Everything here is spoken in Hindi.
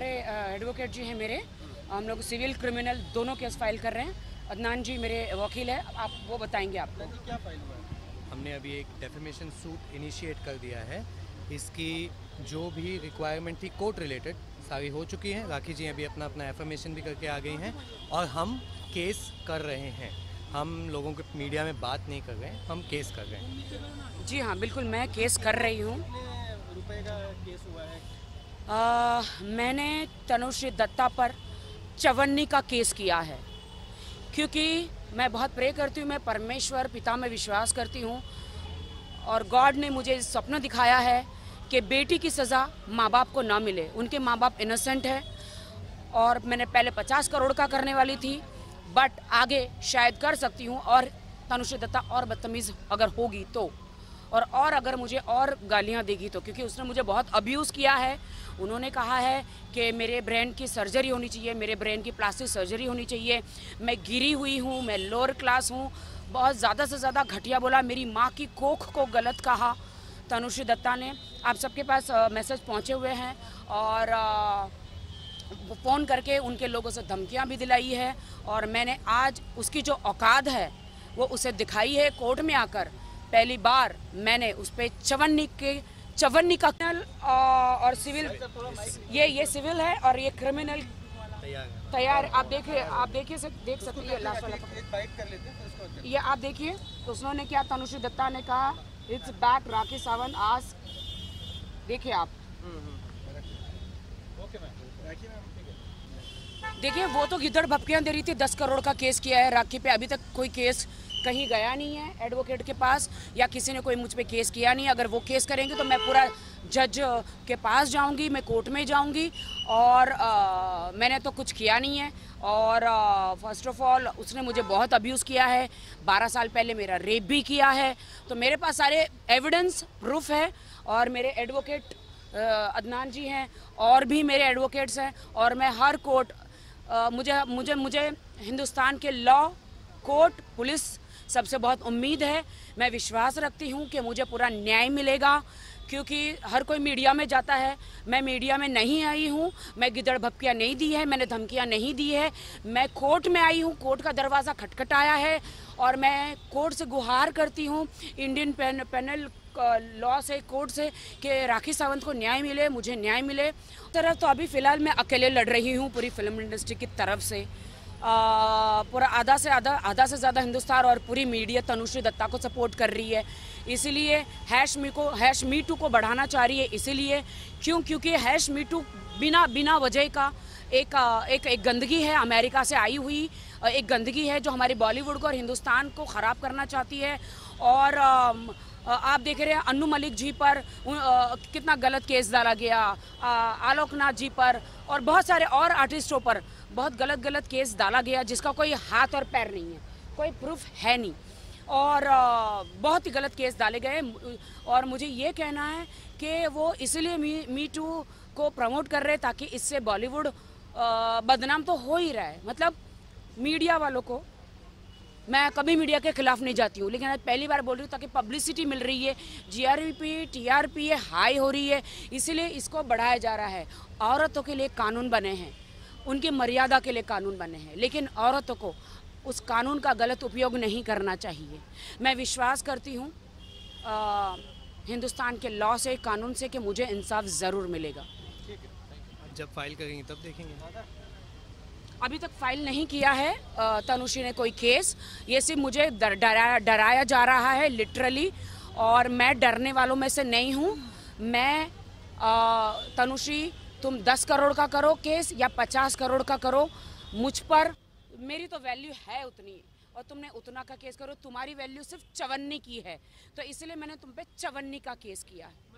एडवोकेट जी हैं मेरे। हम लोग सिविल क्रिमिनल दोनों केस फ़ाइल कर रहे हैं। अदनान जी मेरे वकील है। आप वो बताएँगे आपको। क्या फ़ाइल हुआ? है हमने अभी एक डेफेमेशन सूट इनिशिएट कर दिया है। इसकी जो भी रिक्वायरमेंट थी कोर्ट रिलेटेड सारी हो चुकी हैं। राखी जी अभी अपना अपना एफर्मेशन भी करके आ गई हैं। और हम केस कर रहे हैं। हम लोगों के मीडिया में बात नहीं कर रहे हैं। हम केस कर रहे हैं। जी हाँ बिल्कुल मैं केस कर रही हूँ। रुपए का केस हुआ है? आ, मैंने तनुश्री दत्ता पर चवन्नी का केस किया है। क्योंकि मैं बहुत प्रे करती हूँ मैं परमेश्वर पिता में विश्वास करती हूँ और गॉड ने मुझे स्वप्न दिखाया है कि बेटी की सज़ा माँ बाप को ना मिले। उनके माँ बाप इनोसेंट है और मैंने पहले पचास करोड़ का करने वाली थी बट आगे शायद कर सकती हूँ और तनुश्री दत्ता और बदतमीज़ अगर होगी तो। और और अगर मुझे और गालियाँ देगी तो क्योंकि उसने मुझे बहुत अब्यूज़ किया है। उन्होंने कहा है कि मेरे ब्रेन की सर्जरी होनी चाहिए, मेरे ब्रेन की प्लास्टिक सर्जरी होनी चाहिए। मैं गिरी हुई हूँ, मैं लोअर क्लास हूँ। बहुत ज़्यादा से ज़्यादा घटिया बोला, मेरी माँ की कोख को गलत कहा। तनुश्री दत्ता ने, आप सबके पास मैसेज पहुँचे हुए हैं और फ़ोन करके उनके लोगों से धमकियाँ भी दिलाई है। और मैंने आज उसकी जो औकात है, वो उसे दिखाई है कोर्ट में आकर। पहली बार मैंने उस पर चवन्नी के चवन्नी का और सिविल ये ये सिविल है और ये क्रिमिनल तैयार आप देखिए आप देखिए सक, देख सकते हैं लास्ट वाला ये आप देखिए तो उन्होंने क्या तनुश्री दत्ता ने कहा इट्स बैक राखी सावंत आज देखिए आप। देखिए वो तो गिदड़ भपकियाँ दे रही थी दस करोड़ का केस किया है राखी पे अभी तक कोई केस कहीं गया नहीं है एडवोकेट के पास या किसी ने कोई मुझ पर केस किया नहीं अगर वो केस करेंगे तो मैं पूरा जज के पास जाऊँगी मैं कोर्ट में जाऊँगी और आ, मैंने तो कुछ किया नहीं है और फ़र्स्ट ऑफ़ ऑल उसने मुझे बहुत अब्यूज़ किया है बारह साल पहले मेरा रेप भी किया है तो मेरे पास सारे एविडेंस प्रूफ है और मेरे एडवोकेट अदनान जी हैं और भी मेरे एडवोकेट्स हैं और मैं हर कोर्ट मुझे मुझे मुझे हिंदुस्तान के लॉ कोर्ट पुलिस सबसे बहुत उम्मीद है। मैं विश्वास रखती हूँ कि मुझे पूरा न्याय मिलेगा क्योंकि हर कोई मीडिया में जाता है। मैं मीडिया में नहीं आई हूँ मैं गिदड़ भपकियाँ नहीं दी है मैंने धमकियाँ नहीं दी है। मैं कोर्ट में आई हूँ कोर्ट का दरवाज़ा खटखटाया है और मैं कोर्ट से गुहार करती हूँ इंडियन पेन, पेनल लॉ से कोर्ट से कि राखी सावंत को न्याय मिले मुझे न्याय मिले। तरफ़ तो अभी फ़िलहाल मैं अकेले लड़ रही हूँ पूरी फ़िल्म इंडस्ट्री की तरफ़ से। आ, पूरा आधा से आधा आधा से ज़्यादा हिंदुस्तान और पूरी मीडिया तनुश्री दत्ता को सपोर्ट कर रही है। इसीलिए हैश मी को हैश मी टू को बढ़ाना चाह रही है। इसीलिए क्यों? क्योंकि हैश मी टू बिना बिना वजह का एक एक एक गंदगी है। अमेरिका से आई हुई, एक गंदगी है जो हमारे बॉलीवुड को और हिंदुस्तान को ख़राब करना चाहती है। और आप देख रहे हैं अन्नू मलिक जी पर कितना गलत केस डाला गया आलोकनाथ जी पर और बहुत सारे और आर्टिस्टों पर। बहुत गलत गलत केस डाला गया, जिसका कोई हाथ और पैर नहीं है, कोई प्रूफ है नहीं। और बहुत ही गलत केस डाले गए। और मुझे ये कहना है कि वो इसलिए मी मी टू को प्रमोट कर रहे ताकि इससे बॉलीवुड बदनाम तो हो ही रहा है। मतलब मीडिया वालों को, मैं कभी मीडिया के खिलाफ नहीं जाती हूँ, लेकिन आज पहली बार बोल रही हूँ ताकि पब्लिसिटी मिल रही है। जीआरपी टीआरपी हाई हो रही है, इसीलिए इसको बढ़ाया जा रहा है। औरतों के लिए कानून बने हैं। उनकी मर्यादा के लिए कानून बने हैं। लेकिन औरतों को उस कानून का गलत उपयोग नहीं करना चाहिए। मैं विश्वास करती हूँ हिंदुस्तान के लॉ से कानून से कि मुझे इंसाफ ज़रूर मिलेगा। जब फ़ाइल करेंगे तब देखेंगे। अभी तक फ़ाइल नहीं किया है तनुश्री ने कोई केस ये सिर्फ़ मुझे डर, डराया डराया जा रहा है लिटरली और मैं डरने वालों में से नहीं हूँ। मैं तनुश्री तुम दस करोड़ का करो, केस, या पचास करोड़ का करो, मुझ पर मेरी तो वैल्यू है उतनी, और तुमने उतना का केस करो, तुम्हारी वैल्यू सिर्फ़ चवन्नी की है। तो इसलिए मैंने तुम पे चवन्नी का केस किया है।